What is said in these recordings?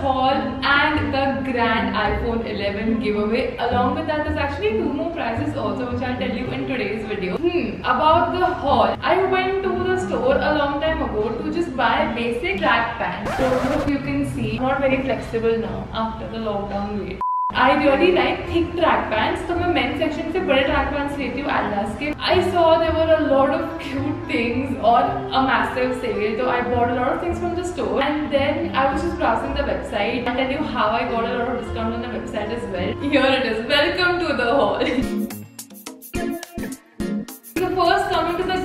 haul and the grand iPhone 11 giveaway. Along with that, there's actually two more prizes also, which I'll tell you in today's video. Hmm, about the haul. I went to the store a long time ago to just buy basic track pants. So if you can see, I'm not very flexible now after the lockdown. I really like thick track pants तो मैं main section से बड़े track pants लेती हूँ Adidas के I saw there were a lot of cute things on a massive sale so I bought a lot of things from the store and then I was just browsing the website I'll tell you how I got a lot of discount on the website as well Here it is welcome to the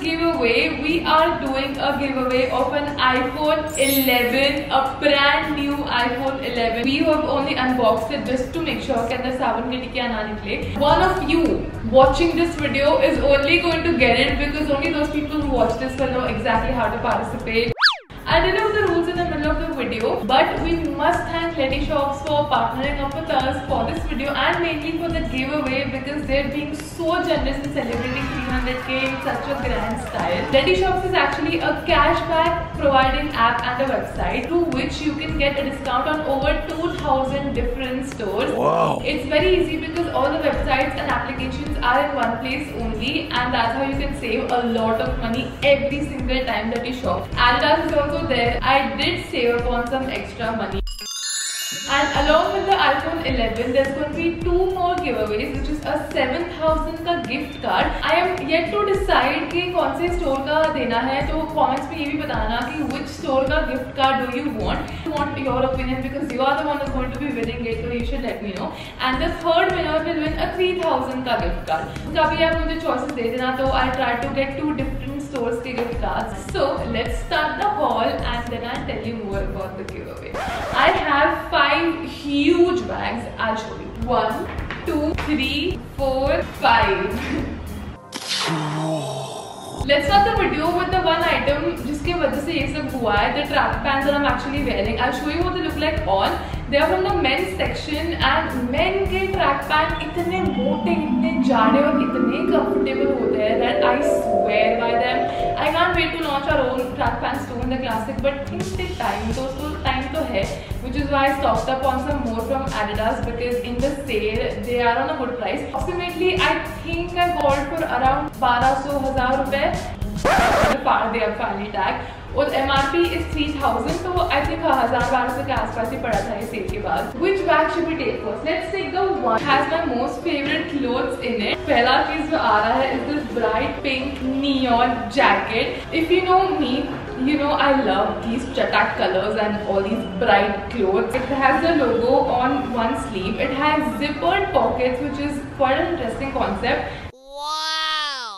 giveaway, we are doing a giveaway of an iPhone 11, a brand new iPhone 11. We have only unboxed it just to make sure that the 7 ke One of you watching this video is only going to get it because only those people who watch this will know exactly how to participate. Video, but we must thank Letty Shops for partnering up with us for this video and mainly for the giveaway because they're being so generous in celebrating 300k in such a grand style. Letty Shops is actually a cashback providing app and a website through which you can get a discount on over 2000 different stores. Wow! It's very easy because all the websites and applications are in one place only and that's how you can save a lot of money every single time that you shop. Adidas is also also there, I did save up on some extra money. And along with the iPhone 11, there's going to be two more giveaways, which is a 7000 का gift card. I am yet to decide कि कौन से store का देना है तो comments में ये भी बताना कि which store का gift card do you want. I want your opinion because you are the one who's going to be winning it, so you should let me know. And the third winner will win a 3000 का gift card. उसका भी आप मुझे choices दे देना तो I try to get two different stores के gift cards. So let's start the haul then I'll tell you more about the giveaway. I have five huge bags. I'll show you. One, two, three, four, five. Let's start the video with the one item जिसके वजह से ये सब हुआ है the track pants that I'm actually wearing. I'll show you what they look like on. They are from the men's section and men के track pants इतने मोटे इतने जाड़े और इतने comfortable होते हैं I swear by them. I can't wait to launch our own track pants too in the classic but things take time तो उसको time तो है which is why I stocked up on some more from Adidas because in the sale they are on a good price. Approximately I think I bought for around 1200 हज़ार रुपए फाड़ दिया finally tag और M R P is three thousand तो I think हज़ार बारह सौ के आसपास ही पड़ा था इस सेल के बाद which bag should be take first let's take the one has my most favourite clothes in it पहला चीज़ जो आ रहा है is this bright pink neon jacket if you know me you know I love these chatak colors and all these bright clothes. It has the logo on one sleeve. It has zippered pockets which is quite an interesting concept.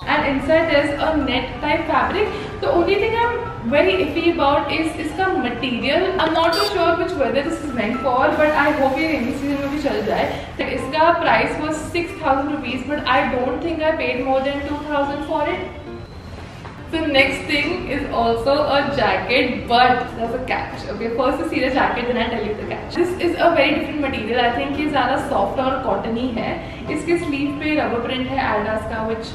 And inside there's a net type fabric the only thing i'm very iffy about is इसका material i'm not too sure which weather this is meant for but i hope ये rainy season में भी चल जाए तो इसका price was 6000 rupees but i don't think i paid more than 2000 for it So next thing is also a jacket but there's a catch. Okay, first you see the jacket then I tell you the catch. This is a very different material. I think ये ज़्यादा soft और cottony है. इसके sleeve पे rubber print है Adidas का which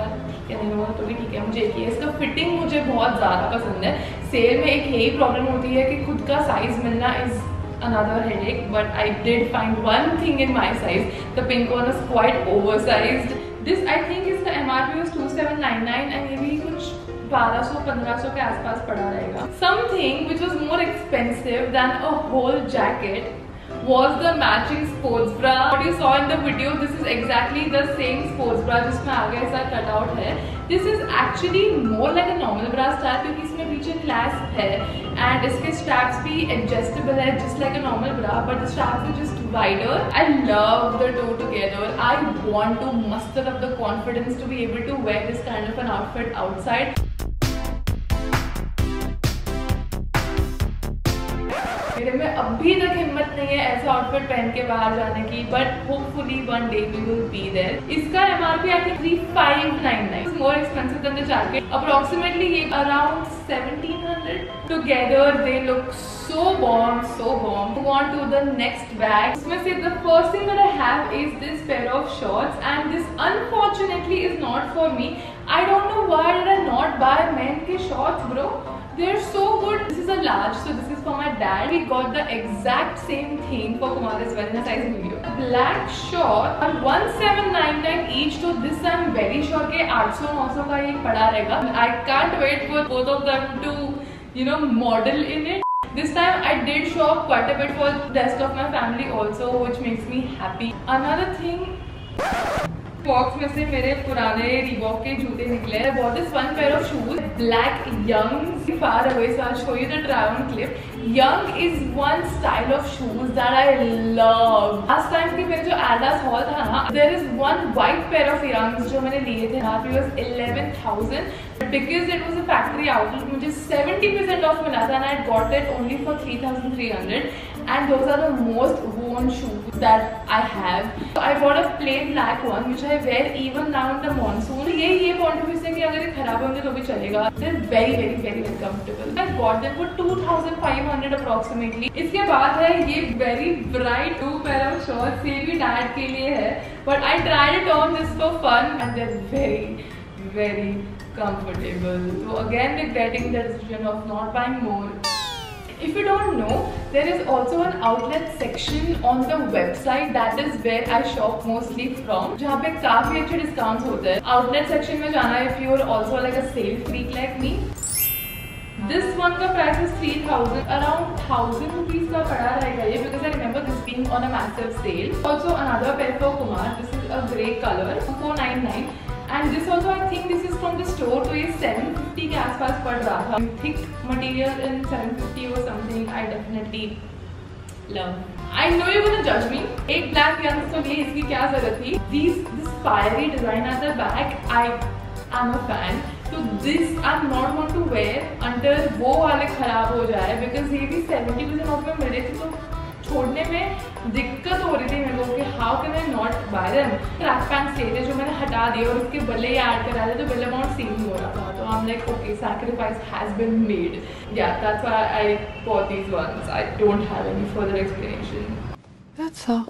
लगा ठीक है नहीं होगा तो भी ठीक है, मुझे एक ही इसका फिटिंग मुझे बहुत ज़्यादा पसंद है। सेल में एक यही प्रॉब्लम होती है कि खुद का साइज़ मिलना is another headache but I did find one thing in my size the pink one is quite oversize this I think is M R P two seven nine nine and ये भी कुछ 1200-1500 के आसपास पड़ा रहेगा। Something which was more expensive than a whole jacket was the matching sports bra. What you saw in the video, this is exactly the same sports bra जिसमें आगे ऐसा cut out है. This is actually more like a normal bra style क्योंकि इसमें पीछे clasp है and इसके straps भी adjustable है like a normal bra but the straps are just wider. I love the two together. I want to muster up the confidence to be able to wear this kind of an outfit outside. मेरे में अभी तक हिम्मत नहीं है ऐसा outfit पहन के बाहर जाने की but hopefully one day we will be there इसका MRP I think three five nine nine more expensive then the approximately ये around Seventeen hundred together they look so warm so warm move on to the next bag उसमें से the first thing that I have is this pair of shorts and this unfortunately is not for me I don't know why did I not buy men के shorts bro They're so good. This is a large, so this is for my dad. We got the exact same thing for Kumar as well in a size medium. Black short are 1799 each. So this I'm very sure के 800-900 का ये पड़ा रहेगा. I can't wait for both of them to you know model in it. This time I did shop quite a bit for the rest of my family also, which makes me happy. Another thing box में से मेरे पुराने Reebok के जूते निकले हैं। Bought is one pair of shoes black young far away so I show you the try clip young is one style of shoes that I love last time की मेरे जो एडास हॉल था ना there is one white pair of youngs जो मैंने लिए थे। That was 11000 because it was a factory outlet मुझे 70% ऑफ़ मिला था and I got it only for 3300 and those are the most worn shoes that I have. So I bought a plain black one which I wear even now in the monsoon. ये ये point of view कि अगर ये खराब होंगे तो भी चलेगा. They're very very very very comfortable. I bought them for 2,500 approximately. इसके बाद है ये very bright two pair of shorts. ये भी dad के लिए है. But I tried it on just for fun and they're very very comfortable. So again regretting the decision of not buying more. If you don't know, there is also an outlet section on the website that is where I shop mostly from. जहाँ पे काफ़ी अच्छे discounts होते हैं. Outlet section में जाना if you are also like a sale freak like me. This one का price is 3000 around 1000 rupees का पड़ा रहेगा ये because I remember this being on a massive sale. Also another pair for Kumar. This is a grey color 499 and this also I think this is from the store तो ये 750 के आसपास पड़ रहा था। थिक मटेरियल इन 750 और something I definitely love I know you gonna जज me एक ब्लैक यंग्स तो लिए इसकी क्या ज़रूरत थी? This this fiery design at the back I I am a fan तो this I not want to wear under वो वाले खराब हो जाए बिकॉज़ ये भी 70 परसेंट ऑफ़ में मिले थे तो छोड़ने में दिक्कत हो रही थी मेरे को कि how can I not buy them track pants लिए थे जो मैंने हटा दिए और उसके बल्ले ही ऐड करा दिए तो बिल अमाउंट सेम ही हो रहा था। तो I am like okay sacrifice has been made या that's why I bought these ones I don't have any further explanation That's all.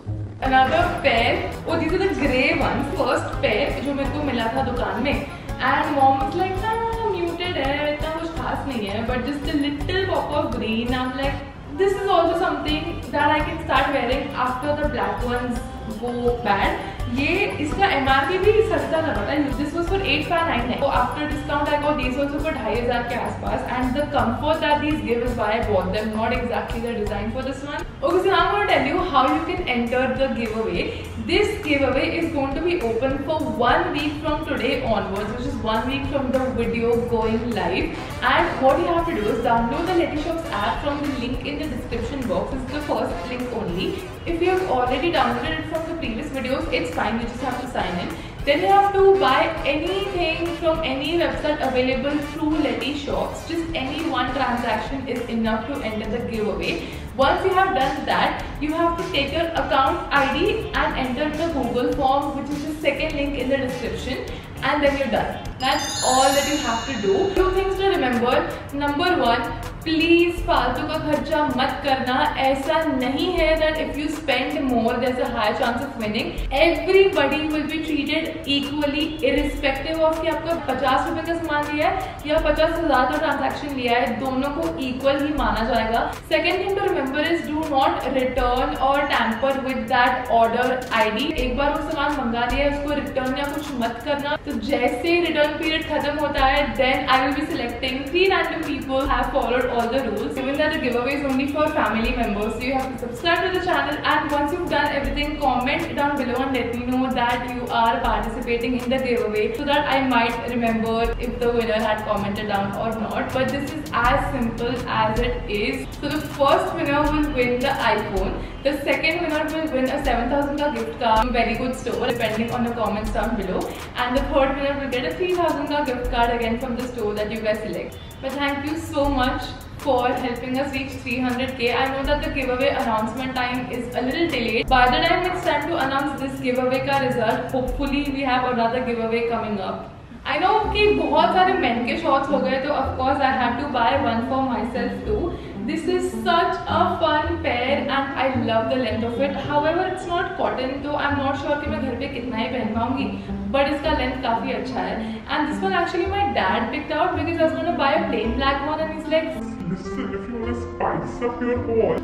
Another pair, oh these are the grey ones. First pair जो मेरे को मिला था दुकान में। And mom was like nah muted है इतना कुछ खास नहीं है but just a little pop of green. I'm like this is also something that I can start wearing after the black ones go bad. ये इसका एम आर पी भी सस्ता लगा है this was for eight five nine nine after discount I go these also for ढाई हज़ार के आसपास and the comfort that these give is by bought them not exactly the design for this one okay so I tell you how you can enter the giveaway this giveaway is going to be open for one week from today onwards which is one week from the video going live and what you have to do download the lady shops app from the link in the description box is the first link only if you have already downloaded from the previous videos it's fine you just have to sign in then you have to buy anything from any website available through Letty Shops. Just any one transaction is enough to enter the giveaway. Once you have done that, you have to take your account ID and enter the Google form which is the second link in the description and then you're done. That's all that you have to do. Two things to remember. Number one, please फालतू का खर्चा मत करना। ऐसा नहीं है that if you spend more there a high chance of winning everybody will be treated equally irrespective of कि आपका पचास रुपए का सामान लिया है या पचास हज़ार का ट्रांजेक्शन लिया है, दोनों को इक्वल ही माना जाएगा। Second thing to remember is do not return और tamper with that order ID एक बार वो सामान मंगा लिया है उसको रिटर्न या कुछ मत करना तो जैसे रिटर्न पीरियड खत्म होता है then I will be selecting three random people have followed all the rules. Given that the giveaway is only for family members, so you have to subscribe to the channel and once you've done everything, comment down below and let me know that you are participating in the giveaway so that I might remember if the winner had commented down or not. But this is as simple as it is. So the first winner will win the iPhone. The second winner will win a 7000 gift card from very good store depending on the comments down below. And the third winner will get a 3000 gift card again from the store that you guys select. But thank you so much for helping us reach 300k. I know that the giveaway announcement time is a little delayed. By the time it's time to announce this giveaway ka result, hopefully we have another giveaway coming up. I know कि बहुत सारे men के shots हो गए तो of course I had to buy one for myself too. this is such a fun pair and I love the length of it. However, it's not cotton, so I'm not sure कि मैं घर पे कितना ही पहन पाऊँगी but इसका length काफ़ी अच्छा है. And this one actually my dad pick out because I want buy plain black one and is like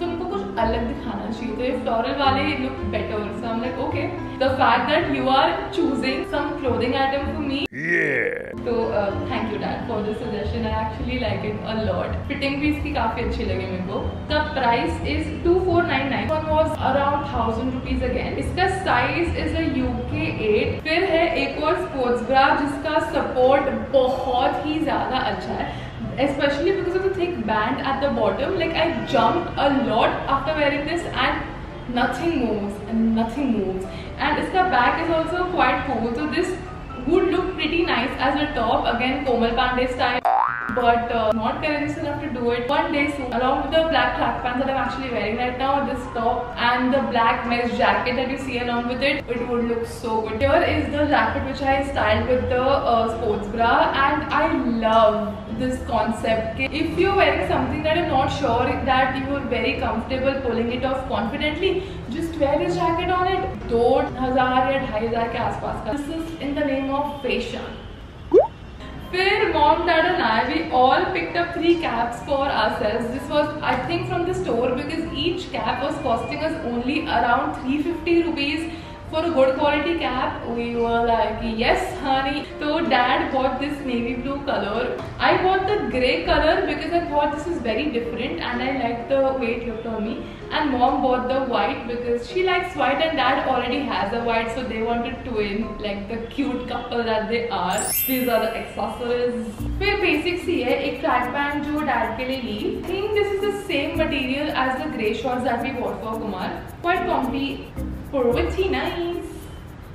तुमको कुछ अलग दिखाना चाहिए तो ये फ्लोरल वाले look better okay the fact that you are choosing some clothing item for me yeah. तो thank you dad for the suggestion I actually like it a lot fitting भी इसकी काफी अच्छी लगी मेरे को the price is 2499 one was around 1000 rupees again इसका size is a UK 8 फिर है एक और sports bra जिसका support बहुत ही ज्यादा अच्छा है especially because of the thick band at the bottom like I jumped a lot after wearing this and nothing moves and nothing moves and its back is also quite cool so this would look pretty nice as a top again Komal Pandey style but uh, not courageous enough to do it one day soon along with the black track pants that I'm actually wearing right now this top and the black mesh jacket that you see along with it it would look so good here is the jacket which I styled with the uh, sports bra and I love this concept if you're wearing something that you're not sure that you are very comfortable pulling it off confidently just wear this jacket on it 2000 या 2500 के आसपास का this is in the name of fashion फिर mom, dad and I, we all picked up three caps for ourselves. This was, I think, from the store because each cap was costing us only around 350 rupees for a good quality cap we were like yes honey so dad bought this navy blue color i bought the gray color because i thought this is very different and i liked the way it looked on me and mom bought the white because she likes white and dad already has a white so they wanted twin like the cute couple that they are these are the accessories फिर basic सी है एक track pant जो dad के लिए ली think this is the same material as the grey shorts that we bought for Kumar quite Comfy pretty nice.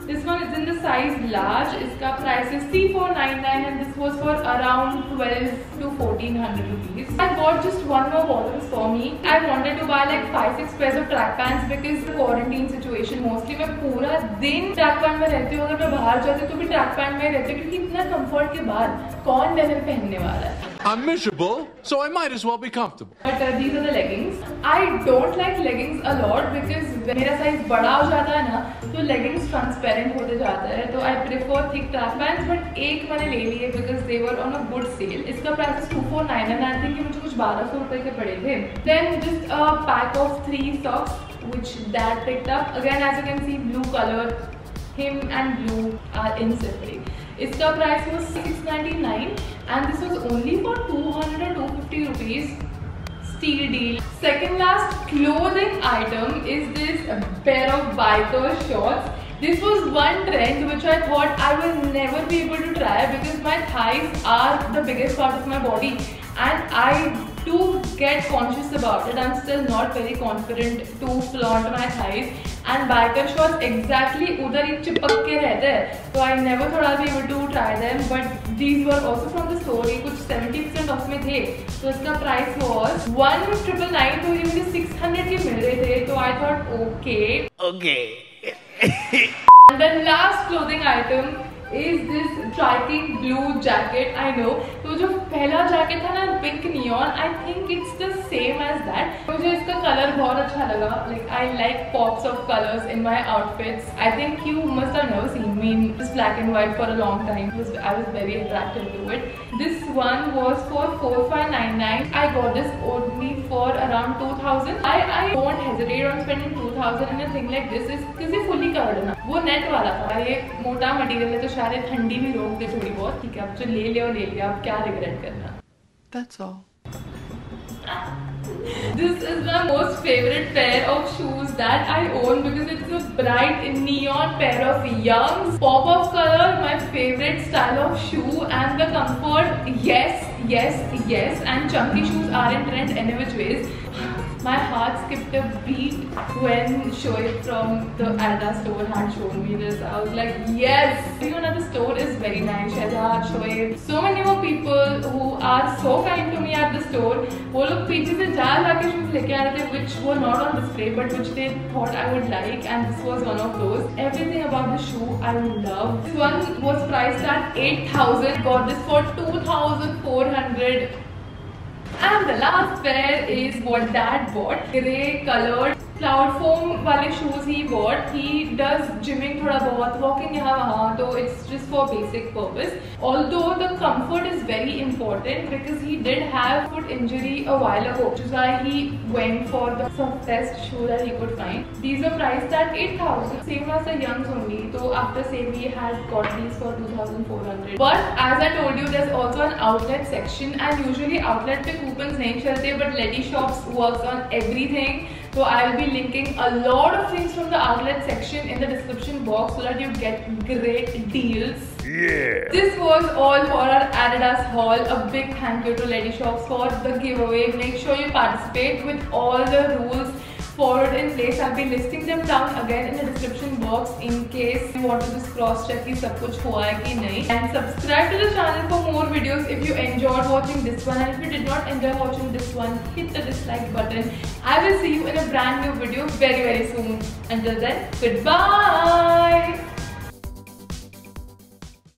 This one is in the size large. Its price is 3499 and this was for around 12 to 1400 rupees. I bought just one more bottoms for me. I wanted to buy like 5-6 pairs of track pants because the quarantine situation mostly मैं पूरा दिन track pant में रहती हूँ अगर मैं बाहर जाती हूँ तो भी track pant में रहती हूँ क्योंकि इतना comfort के बाद कौन denim पहनने वाला है I'm miserable, so I might as well be comfortable. But uh, these are the leggings. I don't like leggings a lot because मेरा size बड़ा हो जाता है ना तो leggings transparent होते जाता है तो I prefer thick track pants but एक मैंने ले लिए because they were on a good sale. इसका price is 249 and I think कि मुझे कुछ 1200 रुपए के पड़े थे. Then just a pack of three socks which dad picked up. Again as you can see blue color. Him and blue are inseparable. इसका price was 699 and this was only for 200-250 rupees steel deal. Second last clothing item is this pair of biker shorts. This was one trend which I thought I will never be able to try because my thighs are the biggest part of my body and I do get conscious about it. I'm still not very confident to flaunt my thighs and biker shorts exactly udhar hi chipak ke rehte So I never thought I'll be able to try them but these were also from the store ये कुछ 70% of में थे तो इसका price was one triple nine तो ये मुझे 600 के मिल रहे थे तो I thought okay Okay. and the last is this striking blue jacket, I know. तो जो पहला जैकेट था ना pink neon I think it's the same as that मुझे इसका कलर बहुत अच्छा लगा. Like I like pops of colours in my outfits I think you must have never seen me in this black and white for a long time I was very attracted to it this one was for 4599 I got this only for around 2000 I I don't hesitate on spending 2000 in a thing like this is किसी fully covered ना वो net वाला था ये मोटा material है तो शायद ठंडी भी रोक दे थोड़ी बहुत ठीक है अब जो ले लिया ले लिया अब क्या regret करना That's all. This is my most favorite pair of shoes that I own because it's a bright neon pair of young pop of color my favorite style of shoe and the comfort yes yes yes and chunky shoes are in trend any which ways my heart skipped a beat when Shoaib from the Adidas store had shown me this. I was like, yes! Everyone at the store is very nice. Shahzad, Shoaib, so many more people who are so kind to me at the store. वो लोग पीछे से jar लाके shoes लेके आ रहे थे which were not on display but which they thought I would like and this was one of those. Everything about the shoe I love. This one was priced at 8000 Got this for 2400 and the last pair is what dad bought. Grey colored cloud foam वाले shoes he bought he does gymming थोड़ा बहुत walking यहाँ वहाँ तो it's just for basic purpose although the comfort is very important because he did have foot injury a while ago जिस he went for the shoes are he good fine these a price that eight thousand same was a youngs only तो after same he has got these for two thousand four hundred but as I told you this also an outlet section and usually outlet पे coupon नहीं चलते but lady shop work on everything so I'll be linking a lot of things from the outlet section in the description box so that you get great deals. Yeah. This was all for our Adidas haul. A big thank you to Lady Shops for the giveaway. Make sure you participate with all the rules forward in place. I'll be listing them down again in the description box in case you want to just cross check कि सब कुछ हुआ है कि नहीं. And subscribe to the channel for more videos if you enjoyed watching this one and if you did not enjoy watching this one, hit the dislike button. I will see you in a brand new video very very soon. Until then, goodbye.